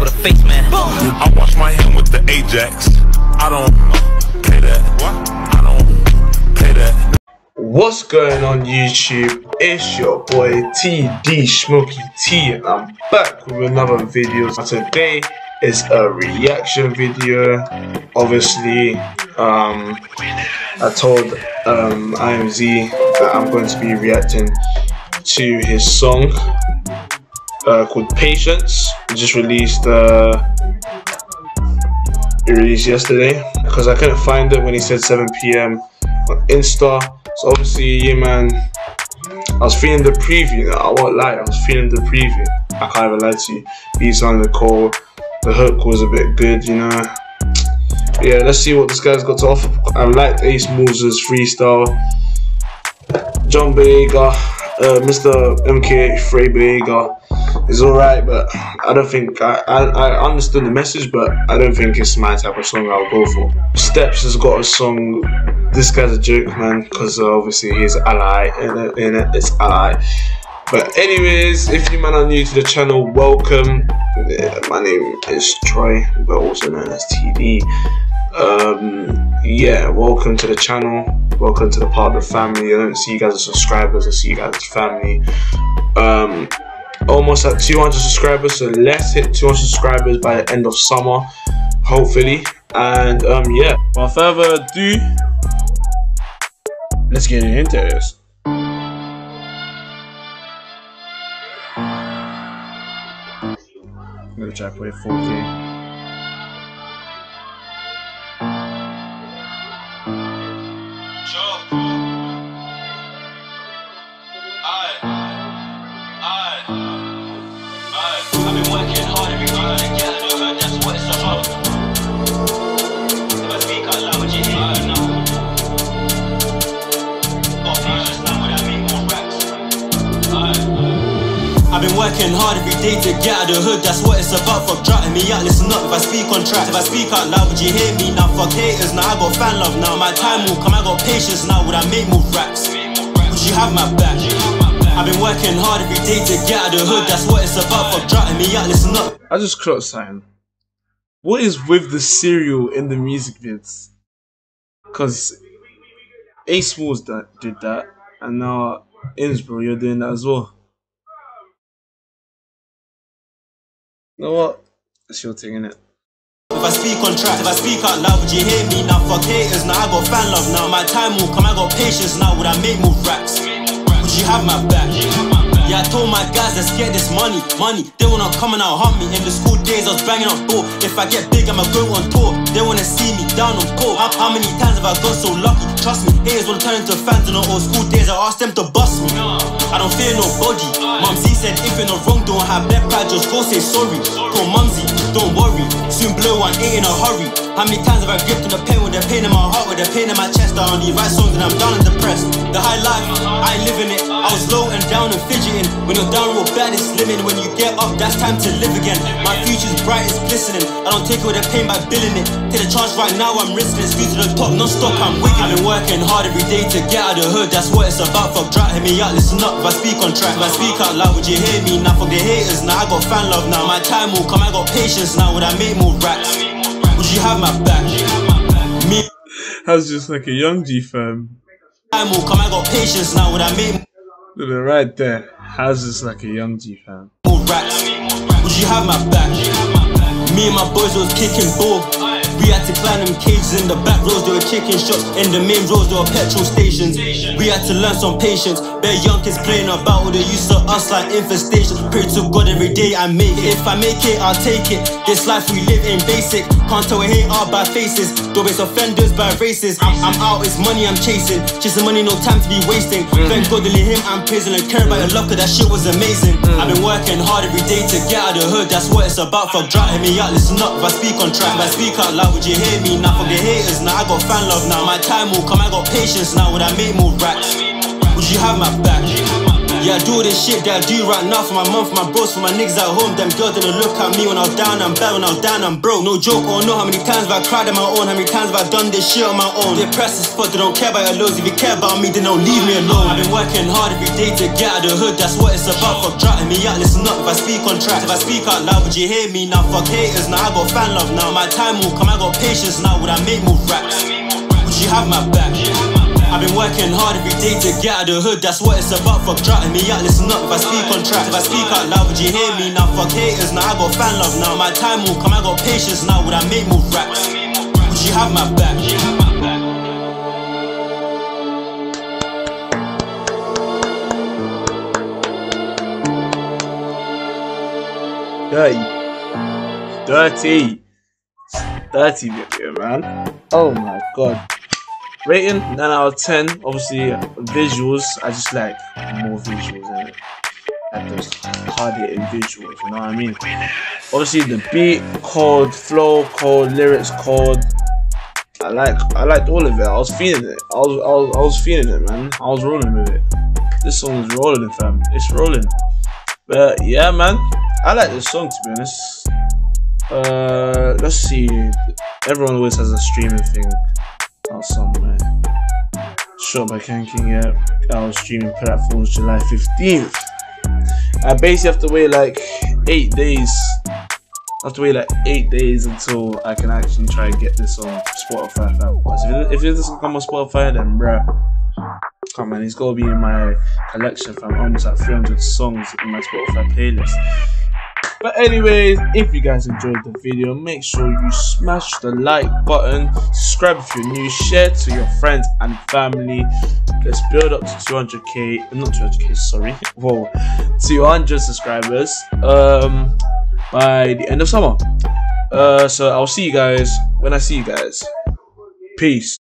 with a face, man. I wash my hand with the Ajax. I don't play that. I don't play that. What's going on YouTube? It's your boy TD Smoky T and I'm back with another video. Today is a reaction video. Obviously, um, I told um, IMZ that I'm going to be reacting to his song uh, called Patience. It just released uh, it released yesterday because I couldn't find it when he said 7 p.m. on Insta. So obviously, yeah, man, I was feeling the preview. I won't lie, I was feeling the preview. I can't even lie to you. on the call The hook was a bit good, you know. But yeah, let's see what this guy's got to offer. I liked Ace Moves' freestyle. John Boyega, uh, Mr. MK Frey Boyega is alright, but I don't think I, I, I understood the message, but I don't think it's my type of song I'll go for. Steps has got a song. This guy's a joke, man, because obviously he's ally it, in it. It's ally. But anyways, if you man are new to the channel, welcome. Yeah, my name is Troy, but also known as TD. Um, yeah, welcome to the channel. Welcome to the part of the family. I don't see you guys as subscribers. I see you guys as family. Um, almost at 200 subscribers so let's hit 200 subscribers by the end of summer hopefully. And um yeah. Without further ado let's get into this. I'm gonna try to play 4k I've been working hard every day to get out of the hood, that's what it's about. Fuck drowning me out, listen up if I speak on track. If I speak out loud, would you hear me now? Fuck haters, now I got fan love now. My time will come, I got patience now. Would I make more racks? Would you have my back? I've been working hard every day to get out of the hood, that's what it's about. Fuck drowning me out, listen up. I just clocked sign. What is with the cereal in the music vids? Cause Ace Smalls that did that, and now Innsbruck, you're doing that as well. You know what? It's your thing, innit? If I speak on track, if I speak out loud, would you hear me now? Fuck haters, now I got fan love now. My time will come, I got patience now. Would I make more racks? You have my back? Yeah, I told my guys, let's get this money, money. They wanna come and out hunt me. In the school days, I was banging on door. If I get big, I'ma go on tour. They wanna see me down on court. How, how many times have I got so lucky? Trust me, haters wanna turn into fans in the old school days. I asked them to bust me. I don't fear nobody. Mum Z said, if you're not wrong, don't have that pride, just go say sorry. Poor mumsy, don't worry. Soon blow one, ain't in a hurry. How many times have I gripped on the pain with the pain in my heart, with the pain in my chest? I only write songs and I'm down and depressed. The high life, I ain't living it. I was low and down and fidgeting. When you're down real bad, it's living. When you get up, that's time to live again. My future's bright, it's glistening. I don't take away the pain by billing it. Take the chance right now, I'm risking it. Squeeze to the top, non stop, I'm wigging. Working hard every day to get out of the hood, that's what it's about. Fuck, drat, hit me out, listen up. If I speak on track, if I speak out loud, would you hear me? Now, fuck the haters, now I got fan love now. My time will come, I got patience now. Would I make more racks? Would you have my back? Me. Was just like a young G fam. Time will come, I got patience now. Would I make Right there. How's this like a young G fam? more racks? Would you have my back? Me and my boys was kicking ball. We had to climb them cages in the back roads, there were chicken shops. In the main roads, there were petrol stations. We had to learn some patience. Bare young kids playing about with the use of us like infestation. Pray to God every day I make it. If I make it, I'll take it. This life we live in basic. Can't tell a hate art by faces. Don't base offenders by races. I'm, I'm out, it's money I'm chasing. Chasing money, no time to be wasting. Thank God only him I'm praising and care about love, cause that shit was amazing. I've been working hard every day to get out of the hood, that's what it's about. Fuck hit me out, listen up. If I speak on track, if I speak out loud, would you hear me? Now the haters, now I got fan love now. My time will come, I got patience now. Would I make more racks? Would you have my back? Yeah, I do this shit that I do right now for my mom, for my bros, for my niggas at home. Them girls didn't look at me when I was down and bad, when I was down and broke. No joke or know how many times have I cried on my own? How many times have I done this shit on my own? Depressed as fuck, they don't care about your lows. If you care about me, then don't leave me alone. I've been working hard every day to get out of the hood, that's what it's about. Fuck drowning me out, listen up. If I speak on track, if I speak out loud, would you hear me now? Fuck haters, now I got fan love now. My time will come, I got patience now. Would I make more raps? Would you have my back? I've been working hard every day to get out the hood, that's what it's about. Fuck drowning me out, listen up. If I speak on track, if I speak out loud, would you hear me now? Fuck haters, now I got fan love now. My time will come, I got patience now. Would I make more raps? Would you have my back? Dirty. Dirty. Dirty video, man. Oh my god. Rating 9 out of 10. Obviously, visuals. I just like more visuals in it. Like those hard hitting visuals, you know what I mean? Obviously, the beat, cold, flow, cold, lyrics, cold. I like, I liked all of it. I was feeling it. I was, I was, I was feeling it, man. I was rolling with it. This song is rolling, fam. It's rolling. But yeah, man. I like this song to be honest. Uh, let's see. Everyone always has a streaming thing out somewhere. Shot by Kanking, yeah. Our streaming platforms July 15th. I basically have to wait like eight days. I have to wait like eight days until I can actually try and get this on Spotify. If it, if it doesn't come on Spotify, then bruh. Come on, it's gotta be in my collection, fam. Almost at 300 songs in my Spotify playlist. But anyways, if you guys enjoyed the video, make sure you smash the like button, subscribe if you're new, share to your friends and family. Let's build up to 200k, not 200k, sorry, whoa, 200 subscribers um, by the end of summer. Uh, so I'll see you guys when I see you guys. Peace.